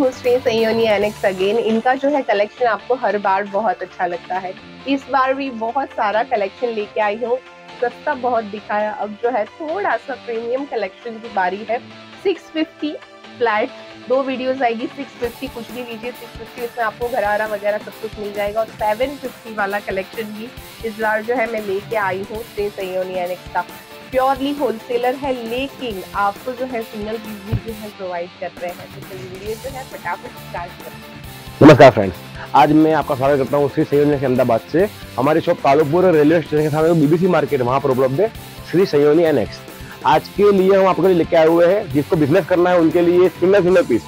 हूँ Shri Sayoni annex again इनका जो है कलेक्शन आपको हर बार बहुत अच्छा लगता है। इस बार भी बहुत सारा कलेक्शन लेके आई हूँ। सस्ता बहुत दिखाया। अब जो है थोड़ा सा प्रीमियम कलेक्शन की बारी है। 650 फ्लैट दो वीडियोस आएगी। 650 कुछ भी लीजिए। 650 इसमें आपको घरारा वगैरह सब कुछ मिल जाएगा। और 750 वाला कलेक्शन भी इस बार जो है मैं लेके आई हूँ। श्री सयोनी एनेक्स का। प्योरली होलसेलर है, लेकिन आपको जो है सिंगल पीस भी जो है प्रोवाइड कर रहे हैं। तो चलिए, वीडियो जो है फटाफट स्टार्ट करते नमस्कार फ्रेंड्स आज मैं आपका स्वागत करता हूँ श्री सयोनी अहमदाबाद से। हमारी शॉप कालूपुर रेलवे स्टेशन के सामने बीबीसी मार्केट वहाँ पर उपलब्ध है श्री सयोनी एनेक्स आज के लिए हम आपके लिए लेके आए हुए हैं, जिसको बिज़नेस करना है, उनके लिए सिंगल सिंगल पीस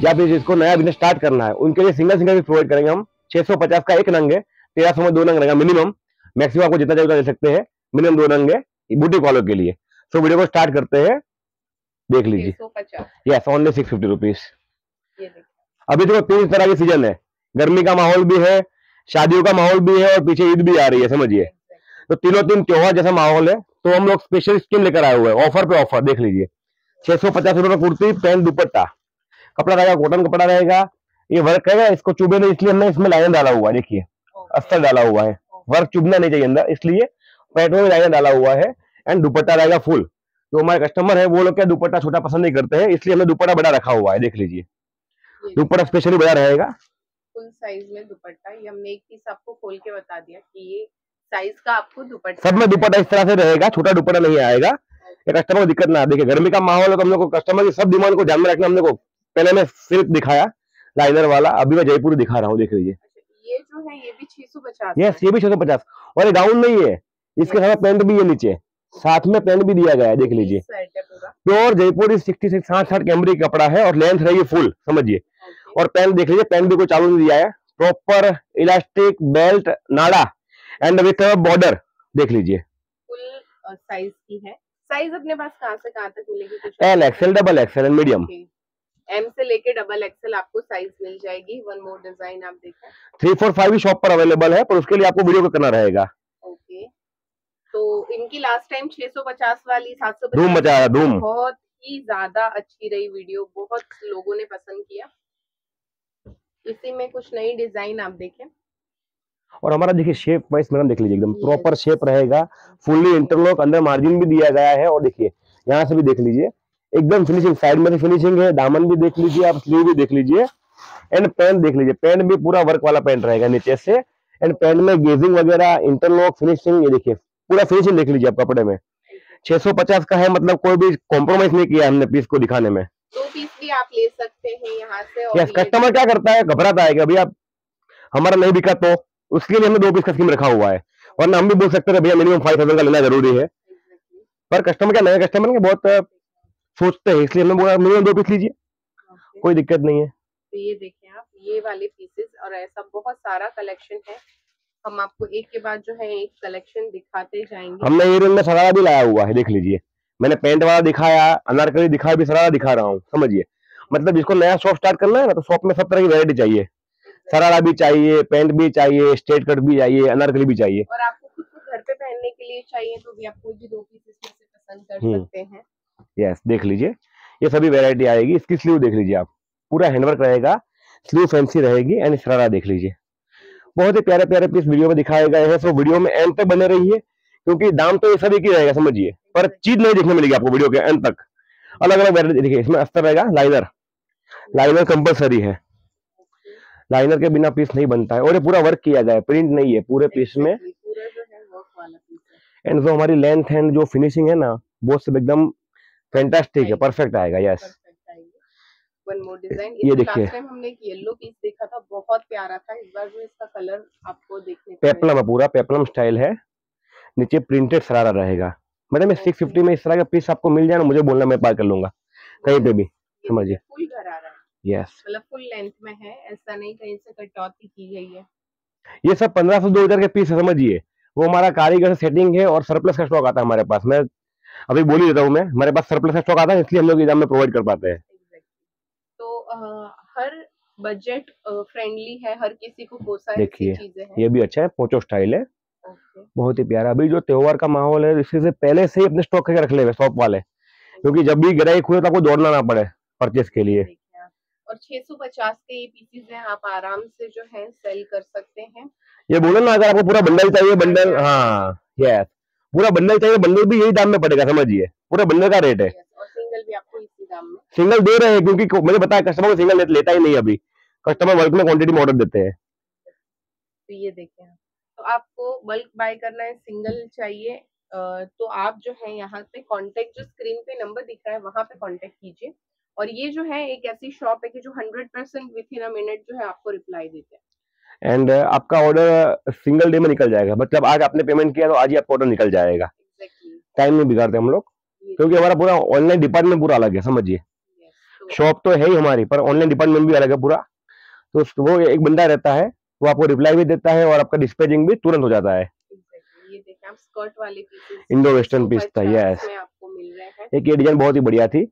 या फिर जिसको नया बिज़नेस स्टार्ट करना है, उनके लिए सिंगल सिंगल पीस प्रोवाइड करेंगे हम। 650 का एक नंग है, तेरह सौ में दो नंग रहेगा मिनिमम मैक्सिमम आपको जितना चाहिए ले सकते हैं मिनिमम दो नंग है। बुटीक वालों के लिए। सो वीडियो को स्टार्ट करते हैं। देख लीजिए। 650 yes only six fifty rupees अभी देखो तीन तरह की सीज़न है। गर्मी का माहौल भी है शादियों का माहौल भी है और पीछे ईद भी आ रही है समझिए। तो तीनों तीन त्योहार जैसा माहौल है। तो हम लोग स्पेशल स्कीम लेकर आए हुए हैं। ऑफ़र पे ऑफ़र देख लीजिए। छह सौ पचास रुपए कुर्ती पैंट दुपट्टा। कपड़ा रहेगा कॉटन कपड़ा रहेगा। ये वर्क रहेगा इसको चुभे नहीं इसलिए हमने इसमें लाइन डाला हुआ है देखिए। अस्तर डाला हुआ है। वर्क चुभना नहीं चाहिए अंदर इसलिए पैंट में लाइन डाला हुआ है एंड दुपट्टा रहेगा फुल जो हमारे कस्टमर है वो लोग क्या दुपट्टा छोटा पसंद नहीं करते हैं इसलिए हमने दुपट्टा बड़ा रखा हुआ है देख लीजिए। दुपट्टा स्पेशली बड़ा रहेगा। फुल साइज़ में दुपट्टा ये हमने एक पीस आपको खोल के बता दिया कि ये साइज़ का आपको दुपट्टा सब में दुपट्टा इस तरह से रहेगा छोटा दुपट्टा नहीं आएगा। कस्टमर को दिक्कत ना देखिए गर्मी का माहौल है तो हम लोग को कस्टमर की सब डिमांड को ध्यान में रखना हमने को पहले मैं सिर्फ़ दिखाया लाइनर वाला अभी मैं जयपुर दिखा रहा हूँ देख लीजिए। अच्छा, ये जो है ये भी 650 यस ये भी छह सौ पचास। और ये गाउन नहीं है। इसके साथ पेंट भी है नीचे। साथ में पेंट भी दिया गया है देख लीजिए। प्योर जयपुर सिक्सटी सिक्स साठ साठ कैमरी कपड़ा है और लेंथ रहेगी फुल समझिए। और पैंट देख लीजिए पैंट भी कोई चालू नहीं दिया है। प्रॉपर इलास्टिक बेल्ट नाड़ा एंड विथ बॉर्डर देख लीजिए। फुल साइज़ की है। साइज़ अपने पास कहाँ से कहाँ तक मिलेगी L XL double XL and medium M से लेके डबल एक्सएल आपको साइज़ मिल जाएगी। वन मोर डिज़ाइन आप देखें। थ्री फोर फाइव शॉप पर अवेलेबल है पर उसके लिए आपको वीडियो को करना रहेगा। तो इनकी लास्ट टाइम 650 वाली 750 धूम मचा है धूम बहुत ही ज़्यादा अच्छी रही वीडियो बहुत लोगों ने पसंद किया। इसी में कुछ नई डिज़ाइन आप देखें। और हमारा देखिए शेप वाइज मैडम देख लीजिए एकदम प्रॉपर शेप रहेगा। फुल्ली इंटरलॉक अंदर मार्जिन भी दिया गया है। और देखिए यहाँ से भी देख लीजिए एकदम फिनिशिंग साइड में फिनिशिंग है दामन भी देख लीजिए आप स्लीव भी देख लीजिए। एंड पैंट देख लीजिए पैंट भी पूरा वर्क वाला पैंट रहेगा नीचे से। एंड पैंट में गेजिंग वगैरह इंटरलॉक फिनिशिंग ये देखिए पूरा फिनिशिंग देख लीजिए आप कपड़े में। 650 का है मतलब कोई भी कॉम्प्रोमाइज नहीं किया हमने पीस को दिखाने में। दो पीस भी आप ले सकते हैं यहाँ से और यस कस्टमर क्या करता है? घबराता है कि अभी आप हमारा नहीं बिका तो उसके लिए हमने दो पीस का स्कीम रखा हुआ है। वरना हम भी बोल सकते हैं भैया मिनिमम फाइव थाउज़ेंड का लेना ज़रूरी है। पर कस्टमर क्या नए कस्टमर के बहुत सोचते हैं इसलिए हमने बोला मिनिमम दो पीस लीजिए। कोई दिक्कत नहीं है। तो ये देखें आप ये वाले पीसेस और ऐसा बहुत सारा कलेक्शन है। हम आपको एक के बाद जो है एक कलेक्शन दिखाते जाएँगे। हमने ये में सरारा भी लाया हुआ है देख लीजिए। मैंने पेंट वाला दिखाया अनारकली दिखाया भी शरारा दिखा रहा हूँ समझिए। मतलब जिसको नया शॉप स्टार्ट करना है ना तो शॉप में सब तरह की वेरायटी चाहिए। सरारा भी चाहिए पेंट भी चाहिए स्ट्रेट कट भी चाहिए अनारकली भी चाहिए। और आपको खुद को घर पे पहनने के लिए चाहिए तो भी आप कोई भी दो पीस इसमें से पसंद कर हम्म। सकते हैं। यस देख लीजिए। ये सभी वेरायटी आएगी। इसकी स्लीव देख लीजिए आप। पूरा हैंडवर्क रहेगा स्लीव फैंसी रहेगी एंड शरारा देख लीजिए। बहुत ही प्यारे प्यारे पीस वीडियो में दिखाए गए हैं। सो वीडियो में एंड तक बने रहिए, क्योंकि दाम तो ये सभी की रहेगा, समझिए। पर चीज़ नहीं देखने मिलेगी आपको वीडियो के एंड तक। अलग अलग वेरायटी देखिए, इसमें अस्तर रहेगा लाइनर लाइनर कंपलसरी है। लाइनर के बिना पीस नहीं बनता है। और ये पूरा वर्क किया गया है प्रिंट नहीं है, पूरे पीस में। एंड जो हमारी लेंथ एंड जो फिनिशिंग है ना, वो सब एकदम फैंटास्टिक है परफेक्ट आएगा यस वन मोर डिज़ाइन ये देखिए। हमने एक येलो पीस देखा था बहुत प्यारा था। इस बार जो इसका कलर आपको देखने पेपलम पूरा पेपलम स्टाइल है। नीचे प्रिंटेड शरारा रहेगा। मैडम ये सिक्स फिफ्टी में इस तरह का पीस आपको मिल जाए ना मुझे बोलना मैं पार कर लूँगा। कहीं पे भी समझिए। फुल यस मतलब फुल लेंथ में है ऐसा नहीं कहीं से कटौती की गई है। ये सब पंद्रह सौ दो हज़ार के पीस है समझिए। वो हमारा कारीगर सेटिंग है और सरप्लस का स्टॉक आता है हमारे पास। मैं अभी बोल ही देता हूँ मैं हमारे पास सरप्लस का स्टॉक आता है इसलिए हम लोग एग्ज़ाम में प्रोवाइड कर पाते हैं। हर बजट फ्रेंडली है हर किसी को पोसा देखिए, हैं। ये भी अच्छा है पोचो स्टाइल है। बहुत ही प्यारा। अभी जो त्योहार का माहौल है इससे पहले से ही अपने स्टॉक करके रख ले शॉप वाले। क्योंकि जब भी ग्राहक हुए तो आपको दौड़ना ना पड़े परचेस के लिए। और 650 के ये पीसेस हैं आप आराम से जो है सेल कर सकते हैं। ये बोलो ना अगर आपको पूरा बंडल चाहिए बंडल हाँ यस पूरा बंडल चाहिए बंडल भी यही दाम में पड़ेगा समझिए। पूरा बंडल का रेट है और सिंगल भी आपको इसी दाम में सिंगल दे रहे हैं क्योंकि मुझे पता है कस्टमर को सिंगल लेता ही नहीं अभी। कस्टमर बल्क में क्वांटिटी में ऑर्डर देते हैं। तो ये देखें तो आपको बल्क बाय करना है सिंगल चाहिए तो आप जो है यहाँ पे कांटेक्ट जो स्क्रीन पे नंबर दिख रहा है वहाँ पे कांटेक्ट कीजिए। और ये जो है एक ऐसी शॉप है कि जो hundred percent within a minute जो है आपको रिप्लाई देते हैं। एंड uh, आपका ऑर्डर सिंगल डे में निकल जाएगा। मतलब आज आपने पेमेंट किया तो आज ही आपका ऑर्डर निकल जाएगा। Time exactly. नहीं बिगाड़ते हम लोग। क्योंकि हमारा पूरा ऑनलाइन डिपार्टमेंट पूरा अलग है समझिए। शॉप तो है ही हमारी पर ऑनलाइन डिपार्टमेंट भी अलग है पूरा। तो वो एक बंदा रहता है वो आपको रिप्लाई भी देता है और आपका डिस्पैचिंग भी तुरंत हो जाता है। इंडो वेस्टर्न पीस था यस एक ये डिज़ाइन बहुत ही बढ़िया थी।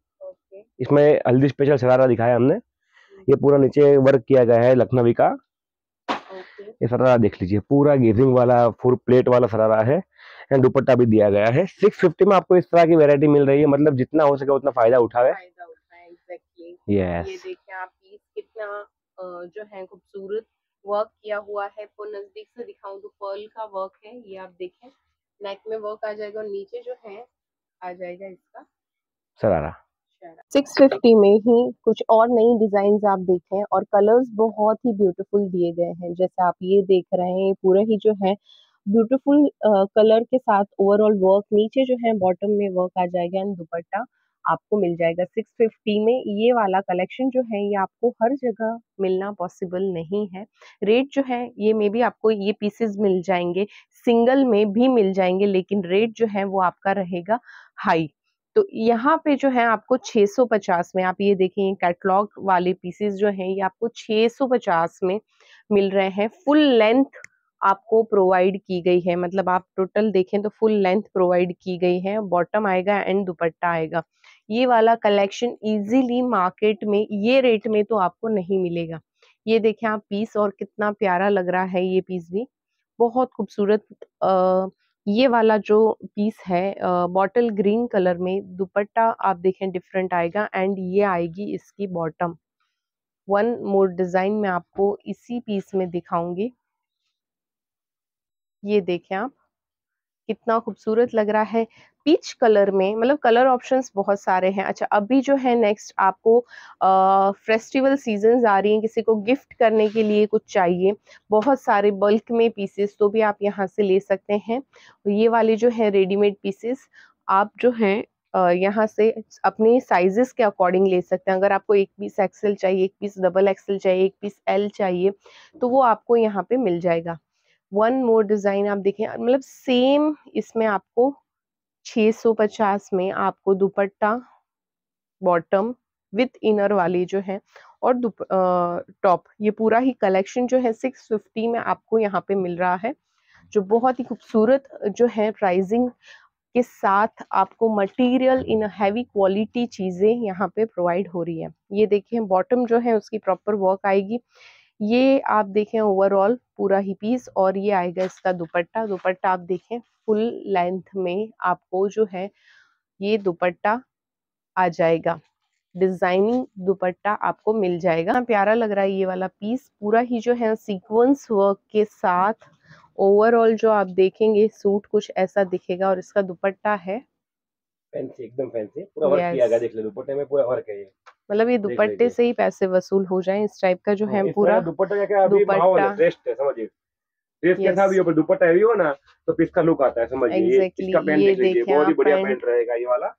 इसमें हल्दी स्पेशल शरारा दिखाया हमने। ये पूरा नीचे वर्क किया गया है लखनवी का। ये सरारा देख लीजिए पूरा गेजिंग वाला फुल प्लेट वाला सरारा है। एंड दुपट्टा भी दिया गया है। सिक्स फिफ्टी में आपको इस तरह की वेरायटी मिल रही है मतलब जितना हो सके उतना फ़ायदा उठावे। यस ये देखिए आप पीस कितना जो है खूबसूरत वर्क किया हुआ है वो नज़दीक से दिखाऊँ तो पर्ल का वर्क है ये आप देखें। नेक में वर्क आ जाएगा और नीचे जो है आ जाएगा इसका। सरारा 650 में ही कुछ और नई डिज़ाइन आप देखें और कलर्स बहुत ही ब्यूटीफुल दिए गए हैं। जैसे आप ये देख रहे हैं पूरा ही जो है ब्यूटीफुल कलर के साथ ओवरऑल वर्क नीचे जो है बॉटम में वर्क आ जाएगा एंड दुपट्टा। आपको मिल जाएगा। 650 में ये वाला कलेक्शन जो है, ये आपको हर जगह मिलना पॉसिबल नहीं है। रेट जो है, ये मे भी आपको ये पीसेस मिल जाएँगे सिंगल में भी मिल जाएँगे, लेकिन रेट जो है वो आपका रहेगा हाई तो यहाँ पे जो है आपको 650 में, आप ये देखें कैटलॉग वाले पीसेस जो हैं, ये आपको 650 में मिल रहे हैं। फुल लेंथ आपको प्रोवाइड की गई है मतलब आप टोटल देखें तो फुल लेंथ प्रोवाइड की गई है। बॉटम आएगा एंड दुपट्टा आएगा। ये वाला कलेक्शन इजीली मार्केट में, ये रेट में तो आपको नहीं मिलेगा। ये देखें आप पीस और कितना प्यारा लग रहा है ये पीस भी। बहुत खूबसूरत ये वाला जो पीस है बॉटल ग्रीन कलर में, दुपट्टा आप देखें डिफरेंट आएगा एंड ये आएगी इसकी बॉटम वन मोर डिज़ाइन में आपको इसी पीस में दिखाऊँगी। ये देखें आप, कितना खूबसूरत लग रहा है। पीच कलर में मतलब कलर ऑप्शंस बहुत सारे हैं। अच्छा अभी जो है नेक्स्ट आपको फेस्टिवल सीज़न आ रही हैं, किसी को गिफ्ट करने के लिए कुछ चाहिए, बहुत सारे बल्क में पीसेस तो भी आप यहाँ से ले सकते हैं। ये वाले जो है रेडीमेड पीसेस आप जो है यहाँ से अपने साइजेस के अकॉर्डिंग ले सकते हैं। अगर आपको एक पीस एक्सेल चाहिए, एक पीस डबल एक्सेल चाहिए, एक पीस एल चाहिए तो वो आपको यहाँ पे मिल जाएगा। वन मोर डिज़ाइन आप देखें मतलब सेम इसमें आपको 650 में आपको दुपट्टा बॉटम विथ इनर वाली जो है और टॉप ये पूरा ही कलेक्शन जो है 650 में आपको यहाँ पे मिल रहा है, जो बहुत ही खूबसूरत जो है प्राइजिंग के साथ आपको मटेरियल इन हैवी क्वालिटी चीज़ें यहाँ पे प्रोवाइड हो रही है। ये देखिए बॉटम जो है उसकी प्रॉपर वर्क आएगी। ये आप देखें ओवरऑल पूरा ही पीस और ये आएगा इसका दुपट्टा। दुपट्टा आप देखें फुल लेंथ में आपको जो है ये दुपट्टा आ जाएगा। डिज़ाइनिंग दुपट्टा आपको मिल जाएगा। प्यारा लग रहा है ये वाला पीस पूरा ही जो है सीक्वेंस वर्क के साथ ओवरऑल जो आप देखेंगे सूट कुछ ऐसा दिखेगा और इसका दुपट्टा है। फैंसी एकदम फैंसी पूरा वर्क किया गया देख ले दुपट्टे में पूरा वर्क है ये। मतलब ये दुपट्टे से ही पैसे वसूल हो जाए इस टाइप का जो हाँ, है पूरा दुपट्टा क्या अभी है समझिए। ड्रेस कैसा भी हो पर दुपट्टा हैवी हो ना तो पीस का लुक आता है समझिए। इसका पैंट देख लीजिए बहुत ही बढ़िया पैंट। रहेगा ये वाला।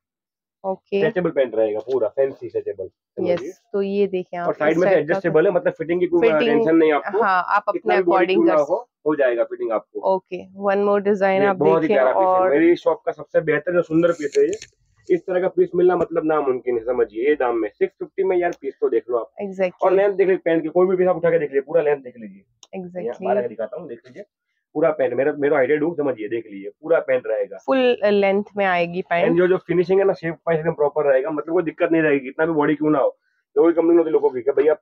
ओके स्ट्रेचेबल पैंट रहेगा पूरा फैंसी स्ट्रेचेबल यस तो ये देखें आप और साइड में से एडजस्टेबल है मतलब फिटिंग की कोई टेंशन नहीं आपको। हाँ आप अपने अकॉर्डिंग कर हो हो जाएगा फिटिंग आपको। ओके वन मोर डिज़ाइन आप देखिए और मेरी शॉप का सबसे बेहतर और सुंदर पीस है ये इस तरह का पीस मिलना मतलब नामुमकिन है समझिए। ये दाम में सिक्स फिफ्टी में यार पीस तो देख लो आप। Exactly. और लेंथ देख लीजिए पैंट की कोई भी पीस आप उठा के देख लीजिए पूरा लेंथ देख लीजिए। Exactly. दिखाता हूँ देख लीजिए। पूरा पैंट मेरा मेरा आइडिया डू समझिए देख लीजिए। पूरा पैंट रहेगा। फुल लेंथ में आएगी पैंट जो जो फिनिशिंग है ना शेप एकदम प्रॉपर रहेगा। मतलब कोई दिक्कत नहीं रहेगी इतना भी बॉडी क्यों ना हो। तो भी कंपनी होती लोगों की भैया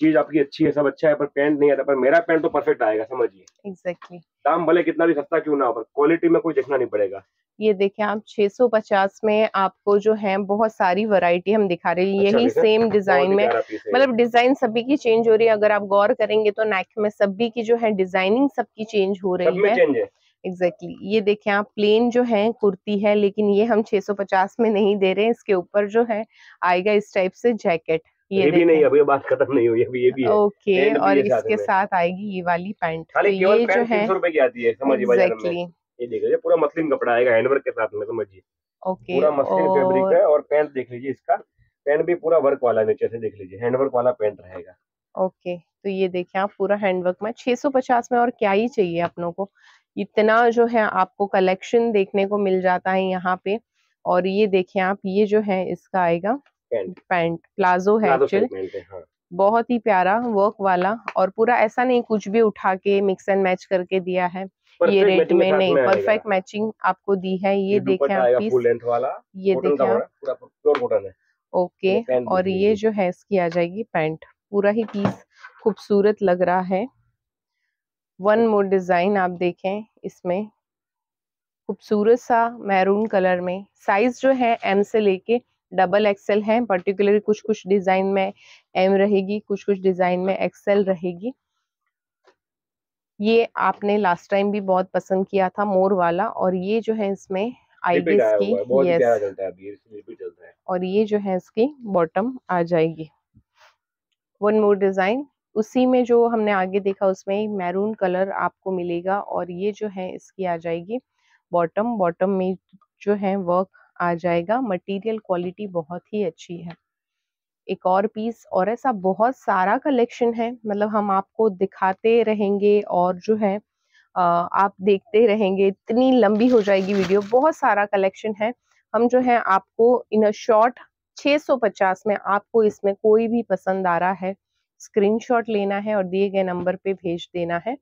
चीज़ आपकी अच्छी है सब अच्छा है पर पेंट नहीं आता पर मेरा पेंट तो परफेक्ट आएगा समझिए। एग्जैक्टली दाम भले कितना भी सस्ता क्यों ना हो पर क्वालिटी में कोई देखना नहीं पड़ेगा। ये देखें आप 650 में आपको जो है बहुत सारी वैरायटी हम दिखा रहे हैं। अच्छा यही सेम डिज़ाइन में। मतलब डिज़ाइन सभी की चेंज हो रही है। अगर आप गौर करेंगे तो नेक में सभी की जो है डिज़ाइनिंग सबकी चेंज हो रही है। है। Exactly exactly. ये देखें आप प्लेन जो है कुर्ती है लेकिन ये हम 650 में नहीं दे रहे हैं। इसके ऊपर जो है आएगा इस टाइप से जैकेट ये, ये भी नहीं अभी बात खत्म नहीं हुई अभी ये भी है। ओके और इसके। साथ आएगी ये वाली पैंट। तो खाली ये केवल जो पैंट है तीन सौ रुपए की आती है समझिए बाज़ार में। ये देख लीजिए पूरा मसलिन कपड़ा आएगा हैंडवर्क के साथ में समझिए। ओके पूरा मसलिन फैब्रिक है और पैंट देख लीजिए इसका। पैंट भी पूरा वर्क वाला नीचे से देख लीजिए हैंडवर्क वाला पैंट रहेगा। ओके तो ये देखें आप पूरा हैंडवर्क में 650 में और क्या ही चाहिए अपनों को। इतना जो है आपको कलेक्शन देखने को मिल जाता है यहाँ पे। और ये देखें आप ये जो है इसका आएगा। पैंट प्लाजो है एक्चुअल है बहुत ही प्यारा वर्क वाला और पूरा ऐसा नहीं कुछ भी उठा के मिक्स एंड मैच करके दिया है। ये रेट में नहीं परफेक्ट मैचिंग आपको दी है। ये देखें आप पीस ये देखें ओके और ये जो है इसकी आ जाएगी पैंट पूरा ही पीस खूबसूरत लग रहा है। वन मोर डिज़ाइन आप देखें इसमें। खूबसूरत सा मैरून कलर में। साइज़ जो है एम से लेके डबल एक्सएल है पर्टिकुलरली कुछ कुछ डिज़ाइन में एम रहेगी कुछ कुछ डिज़ाइन में एक्सएल रहेगी। ये आपने लास्ट टाइम भी बहुत पसंद किया था मोर वाला और ये जो है इसमें यस चलता है और ये जो है इसकी बॉटम आ जाएगी। वन मोर डिज़ाइन उसी में जो हमने आगे देखा उसमें मैरून कलर आपको मिलेगा और ये जो है इसकी आ जाएगी बॉटम बॉटम में जो है वर्क आ जाएगा। मटेरियल क्वालिटी बहुत ही अच्छी है। एक और पीस और ऐसा बहुत सारा कलेक्शन है। मतलब हम आपको दिखाते रहेंगे और जो है आप देखते रहेंगे। इतनी लंबी हो जाएगी वीडियो बहुत सारा कलेक्शन है। हम जो है आपको इन अ शॉर्ट 650 में आपको इसमें कोई भी पसंद आ रहा है स्क्रीनशॉट लेना है और दिए गए नंबर पे भेज देना है।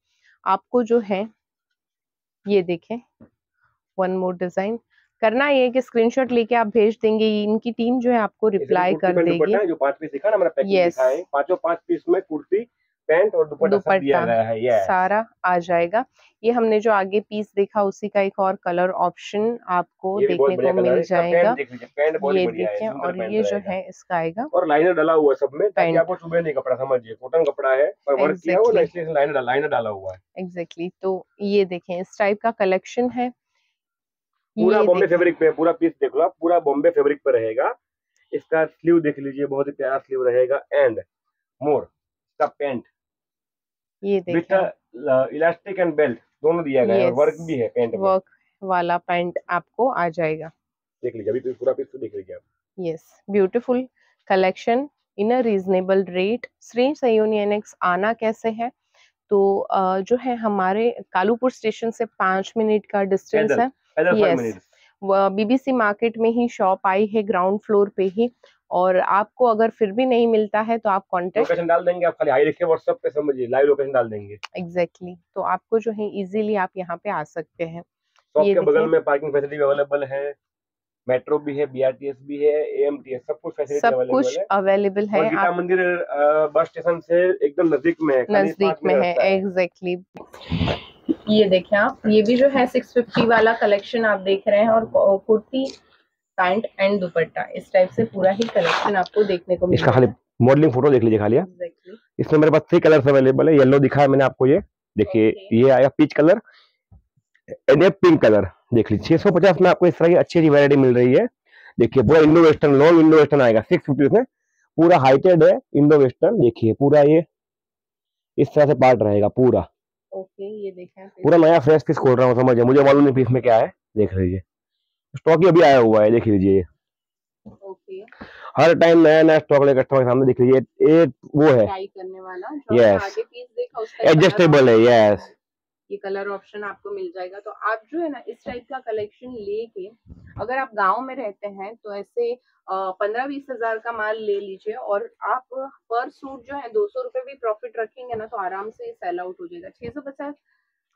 आपको जो है, ये देखें। वन मोर डिज़ाइन करना ये कि स्क्रीनशॉट लेके आप भेज देंगे इनकी टीम जो है आपको रिप्लाई कर देगी। जो पाँच पीस दिखा ना मैंने पैकिंग Yes. दिखाए पाँचों पाँच पीस में कुर्ती पैंट और दुपट्टा दिया गया है ये सारा आ जाएगा। ये हमने जो आगे पीस देखा उसी का एक और कलर ऑप्शन आपको देखने को मिल जाएगा। ये बढ़िया देखें सुंदर और ये जो है इसका आएगा। और लाइनर डाला हुआ है सब में आपको चुभे नहीं कपड़ा समझिए। कॉटन कपड़ा है पर वर्क किया हुआ लाइनर डाला हुआ है। एग्जैक्टली तो ये देखें इस टाइप का कलेक्शन है। पूरा बॉम्बे फैब्रिक पे पूरा पीस देख लो आप पूरा बॉम्बे फैब्रिक पे रहेगा। इसका स्लीव देख लीजिए बहुत ही प्यारा स्लीव रहेगा। एंड मोर इसका पैंट ये विथ इलास्टिक एंड बेल्ट दोनों दिया गया है वर्क भी है पैंट वर्क वाला पैंट आपको आ जाएगा। देख लीजिए अभी पूरा पीस तो देख लीजिए आप। Yes beautiful collection in a reasonable rate Shri Sayoni annex आना कैसे है? तो जो है हमारे कालूपुर स्टेशन से पाँच मिनट का डिस्टेंस है। Yes. बीबीसी मार्केट में ही शॉप आई है ग्राउंड फ्लोर पे ही और आपको अगर फिर भी नहीं मिलता है तो आप कांटेक्ट लोकेशन डाल देंगे आप खाली। हाई लिखिए व्हाट्सएप पे समझिए। लाइव लोकेशन डाल देंगे। Exactly exactly. तो आपको जो है इजीली आप यहाँ पे आ सकते हैं। शॉप के बगल में पार्किंग फैसिलिटी अवेलेबल है। मेट्रो भी है बीआरटीएस भी है एएमटीएस सब कुछ फैसिलिटी सब अवेलेबल कुछ है। अवेलेबल और है गीता मंदिर बस स्टेशन से एकदम नज़दीक में है नज़दीक में है। एग्जैक्टली ये देखें आप ये भी जो है 650 वाला कलेक्शन आप देख रहे हैं और कुर्ती पैंट एंड दुपट्टा इस टाइप से पूरा ही कलेक्शन आपको देखने को इसका खाली मॉडलिंग फ़ोटो देख लीजिए खाली आप। एग्जैक्टली इसमें मेरे पास थ्री कलर्स अवेलेबल है येलो दिखाया मैंने आपको ये देखिए Okay. ये आया पीच कलर एंड ये पिंक कलर देख लीजिए। 650 में आपको इस तरह की अच्छी अच्छी वैरायटी मिल रही है। देखिए पूरा Indo western long Indo western आएगा सिक्स फिफ्टी में पूरा हाइटेड है इंडो वेस्टर्न देखिए पूरा ये इस तरह से पार्ट रहेगा पूरा। ओके ये देखें पूरा नया फ्रेश पीस खोल रहा हूँ समझ मुझे मालूम नहीं पीस में क्या है। देख लीजिए। स्टॉक ही अभी आया हुआ है देख लीजिए ये। ओके। हर टाइम नया नया स्टॉक लेकर कस्टमर के सामने देख लीजिए एक वो है। यस एडजस्टेबल है यस ये कलर ऑप्शन आपको मिल जाएगा। तो आप जो है ना इस टाइप का कलेक्शन लेके अगर आप गाँव में रहते हैं तो ऐसे पंद्रह बीस हज़ार का माल ले लीजिए और आप पर सूट जो है दो सौ रुपये भी प्रॉफिट रखेंगे ना तो आराम से सेल आउट हो जाएगा। छह सौ पचास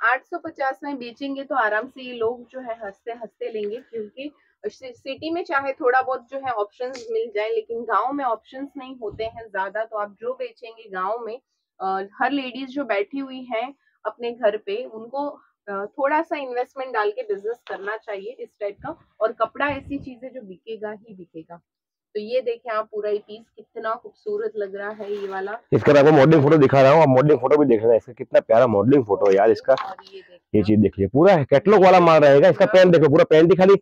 आठ सौ पचास में बेचेंगे तो आराम से ये लोग जो है हँसते हँसते लेंगे क्योंकि सिटी में चाहे थोड़ा बहुत जो है ऑप्शंस मिल जाए लेकिन गाँव में ऑप्शंस नहीं होते हैं ज़्यादा। तो आप जो बेचेंगे गाँव में आ, हर लेडीज़ जो बैठी हुई हैं अपने घर पे उनको थोड़ा सा इन्वेस्टमेंट डाल के बिज़नेस करना चाहिए इस टाइप का और कपड़ा ऐसी चीज़ है जो बिकेगा ही बिकेगा। तो ये देखें आप पूरा ये पीस कितना खूबसूरत लग रहा है ये वाला। इसका आपको मॉडलिंग फ़ोटो दिखा रहा हूँ आप मॉडलिंग फ़ोटो भी देख रहे हैं इसका कितना प्यारा मॉडलिंग फ़ोटो है यार इसका। ये, चीज़ देख लीजिए पूरा कैटलॉग वाला माल रहेगा इसका पैंट देखो पूरा पैंट ही खाली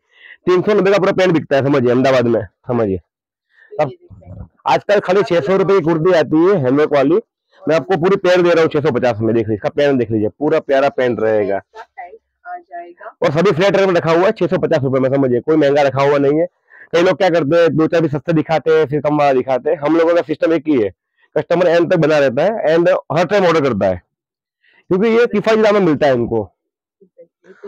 तीन सौ नब्बे का पूरा पैंट बिकता है समझिए अहमदाबाद में समझिए। तो आजकल खाली छह सौ रुपए की कुर्ती आती है हेमवर्क वाली। मैं आपको पूरी पैंट दे रहा हूँ छह सौ पचास में, देख लीजिए, इसका पैंट देख लीजिए, पूरा प्यारा पैंट रहेगा। और सभी फ्लैट रेट में रखा हुआ है छह सौ पचास रुपए में, समझिए, कोई महँगा रखा हुआ नहीं है। कई लोग क्या करते हैं दो चार भी सस्ते दिखाते हैं, फिर कम वाला दिखाते हैं। हम लोगों का सिस्टम एक ही है कस्टमर एंड तक बना रहता है एंड हर टाइम ऑर्डर करता है। क्योंकि ये किफायती दाम में मिलता है इनको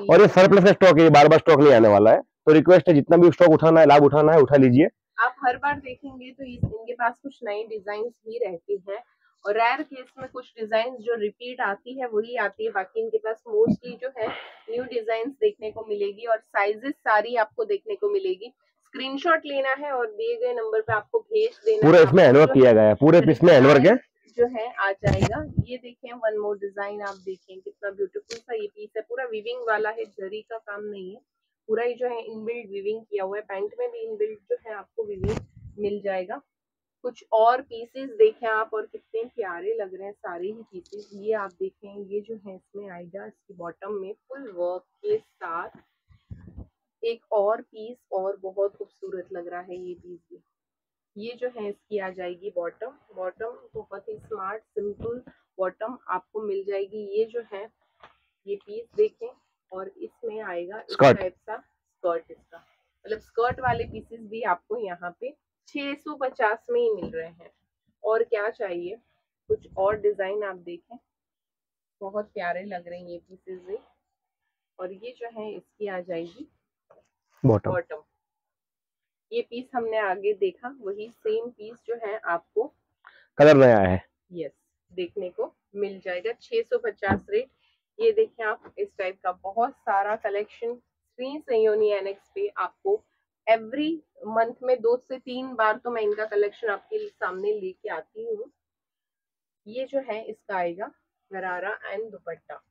और ये सरप्लस का स्टॉक है बार बार स्टॉक नहीं आने वाला है। तो रिक्वेस्ट है, जितना भी स्टॉक उठाना है, लाभ उठाना है, उठा लीजिए। आप हर बार देखेंगे तो इनके पास कुछ नई डिज़ाइन ही रहती है। और रेयर केस में कुछ डिज़ाइन जो रिपीट आती है वही आती है। बाकी इनके पास मोस्टली जो है न्यू डिज़ाइन देखने को मिलेगी और साइजेस सारी आपको देखने को मिलेगी। स्क्रीनशॉट लेना है और दिए गए नंबर पे आपको भेज देना पूरा इसमें हैंडवर्क किया गया है। पूरे पीस में हैंडवर्क है? जो है आ जाएगा। ये देखें वन मोर डिज़ाइन आप देखें कितना ब्यूटीफुल सा ये पीस है। पूरा विविंग वाला है जरी का काम नहीं है। पूरा ही जो है इनबिल्ड विविंग किया हुआ है। पैंट में भी इनबिल्ड जो है आपको विविंग मिल जाएगा। कुछ और पीसेस देखें आप और कितने प्यारे लग रहे हैं सारे ही पीसेस ये आप देखें ये जो है इसमें आएगा इसकी बॉटम में फुल वर्क के साथ एक और पीस और बहुत खूबसूरत लग रहा है ये पीस भी। ये जो है इसकी आ जाएगी बॉटम बॉटम बहुत ही स्मार्ट सिंपल बॉटम आपको मिल जाएगी। ये जो है ये पीस देखें और इसमें आएगा इस टाइप का स्कर्ट इसका। मतलब स्कर्ट वाले पीसेस भी आपको यहाँ पे 650 में ही मिल रहे हैं। और क्या चाहिए? कुछ और डिज़ाइन आप देखें। बहुत प्यारे लग रहे हैं ये पीसेस भी। और ये जो है इसकी आ जाएगी बॉटम बॉटम ये पीस हमने आगे देखा वही सेम पीस जो है आपको कलर नया है। यस देखने को मिल जाएगा। 650 रेट ये देखें आप इस टाइप का बहुत सारा कलेक्शन श्री सयोनी एनएक्स पे आपको एवरी मंथ में दो से तीन बार तो मैं इनका कलेक्शन आपके सामने लेके आती हूँ। ये जो है इसका आएगा गरारा एंड दुपट्टा।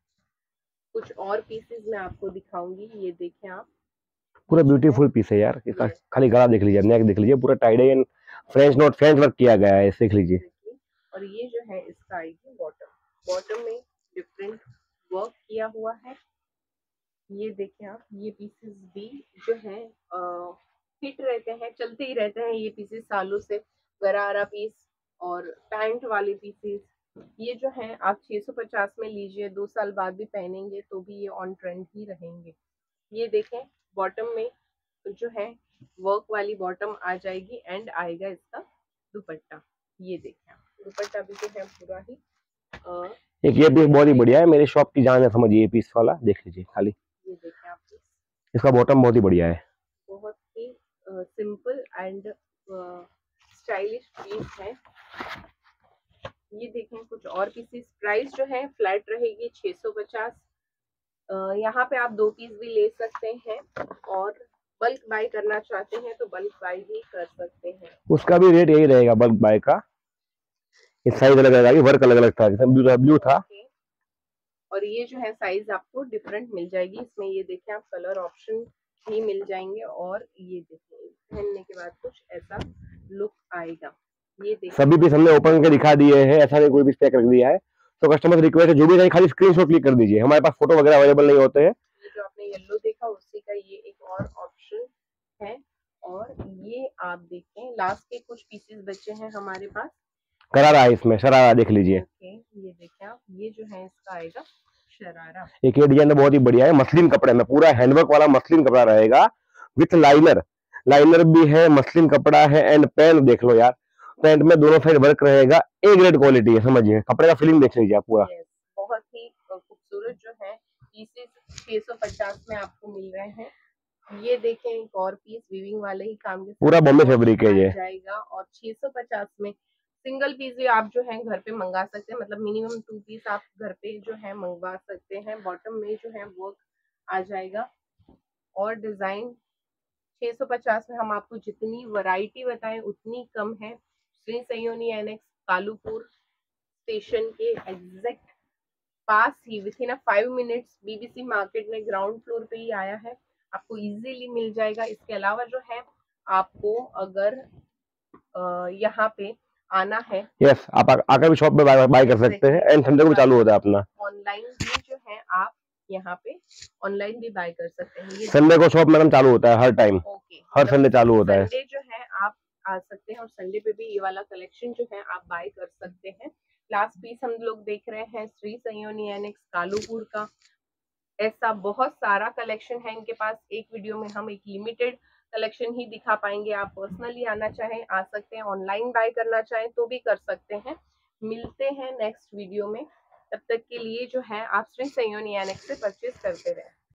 कुछ और पीसेस मैं आपको दिखाऊँगी ये देखें आप। पूरा ब्यूटीफुल पीस है यार इसका खाली गला देख लीजिए नेक देख लीजिए पूरा tied and French knot French work किया गया है देख लीजिए। और ये जो है इसका आएगी बॉटम बॉटम में डिफरेंट वर्क किया हुआ है। ये देखें आप ये पीसेस भी जो है फिट रहते हैं चलते ही रहते हैं ये पीसेस सालों से। गरारा पीस और पैंट वाले पीसेस ये जो है आप 650 में लीजिए दो साल बाद भी पहनेंगे तो भी ये ऑन ट्रेंड ही रहेंगे। ये देखें बॉटम में जो है वर्क वाली बॉटम आ जाएगी एंड आएगा इसका दुपट्टा। ये देखें दुपट्टा भी जो है पूरा ही आ, एक ये पीस बहुत ही बढ़िया है मेरे शॉप की जान है समझिए पीस वाला देख लीजिए खाली। ये देखें आप इसका बॉटम बहुत ही बढ़िया है। बहुत ही सिंपल एंड स्टाइलिश पीस है। ये देखें कुछ और पीसेस प्राइस जो है फ्लैट रहेगी 650 सौ यहाँ पे आप दो पीस भी ले सकते हैं और बल्क बाय करना चाहते हैं तो बल्क बाय भी कर सकते हैं। उसका भी रेट यही रहेगा बल्क बाय का। साइज़ अलग अलग वर्क अलग अलग था। ब्लू ब्लू था। और ये जो है साइज़ आपको डिफरेंट मिल जाएगी। इसमें ये देखें आप कलर ऑप्शन भी मिल जाएँगे और ये देखें पहनने के बाद कुछ ऐसा लुक आएगा। ये देखें सभी पीस हमने ओपन करके दिखा दिए हैं ऐसा नहीं कोई भी पैक रख दिया है। तो कस्टमर रिक्वेस्ट है जो भी खाली स्क्रीनशॉट क्लिक कर दीजिए। हमारे पास फ़ोटो वगैरह अवेलेबल नहीं होते हैं। जो आपने येलो देखा उसी का ये एक और ऑप्शन है। और ये आप देखें लास्ट के कुछ पीसेस बचे हैं हमारे पास। करारा है इसमें शरारा देख लीजिए। ये आप ये जो है इसका आएगा शरारा। एक ये डिज़ाइन बहुत ही बढ़िया है मसलिन कपड़े में पूरा हैंडवर्क वाला मसलिन कपड़ा रहेगा विथ लाइनर। लाइनर भी है मसलिन कपड़ा है एंड पेन देख लो यार। पैंट में दोनों साइड वर्क रहेगा ए ग्रेड क्वालिटी है समझिए। कपड़े का फीलिंग देख लीजिए आप पूरा। बहुत ही खूबसूरत जो है पीसेस 650 में आपको मिल रहे हैं। ये देखें एक और पीस वीविंग वाले ही काम के पूरा बॉम्बे फैब्रिक है ये। जाएगा और 650 में सिंगल पीस भी आप जो है घर पे मंगा सकते हैं। मतलब मिनिमम टू पीस आप घर पे जो है मंगवा सकते हैं। बॉटम में जो है वर्क आ जाएगा। और डिज़ाइन 650 में हम आपको जितनी वैरायटी बताएँ, उतनी कम है। श्री सयोनी एनेक्स कालूपुर स्टेशन के एग्जैक्ट पास ही within a five minutes BBC market में ग्राउंड फ्लोर पे ही आया है। आपको इजीली मिल जाएगा। इसके अलावा जो है, आपको अगर यहाँ पे आना है। यस yes, आप आकर भी शॉप पे बाय कर सकते हैं। एंड संडे को भी चालू होता है अपना। ऑनलाइन भी जो है आप यहाँ पे ऑनलाइन भी बाय कर सकते हैं। संडे को शॉप मैडम चालू होता है हर टाइम ओके हर संडे चालू होता है। संडे जो है आप आ सकते हैं और संडे पे भी ये वाला कलेक्शन जो है आप बाय कर सकते हैं। लास्ट पीस हम लोग देख रहे हैं श्री संयोनी एनेक्स कालूपुर का। ऐसा बहुत सारा कलेक्शन है इनके पास। एक वीडियो में हम एक लिमिटेड कलेक्शन ही दिखा पाएँगे। आप पर्सनली आना चाहें, आ सकते हैं ऑनलाइन बाय करना चाहें तो भी कर सकते हैं। मिलते हैं नेक्स्ट वीडियो में। तब तक के लिए जो है, आप श्री सयोनी से परचेज करते रहें।